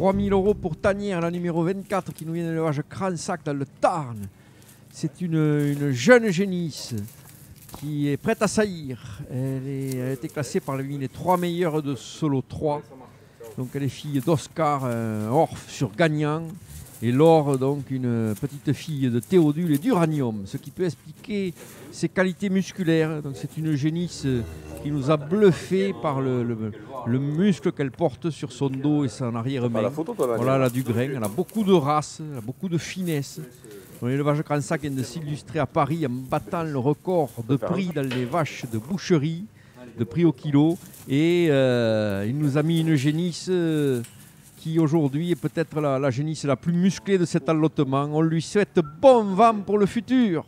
3000 euros pour Tanière, la numéro 24, qui nous vient de l'élevage Cransac dans le Tarn. C'est une, une jeune génisse qui est prête à saillir. Elle, a été classée parmi les trois meilleures de Solo 3. Donc elle est fille d'Oscar euh, Orff sur Gagnant. Et Laure, donc une petite fille de Théodule et d'Uranium, ce qui peut expliquer ses qualités musculaires. Donc c'est une génisse qui nous a bluffé par le, le- le muscle qu'elle porte sur son dos et son arrière-main. Voilà, elle a du grain, elle a beaucoup de race, elle a beaucoup de finesse. Bon, L'élevage Cransac vient de s'illustrer à Paris en battant le record de prix dans les vaches de boucherie, de prix au kilo. Et euh, il nous a mis une génisse euh, qui aujourd'hui est peut-être la, la génisse la plus musclée de cet allotement. On lui souhaite bon vent pour le futur.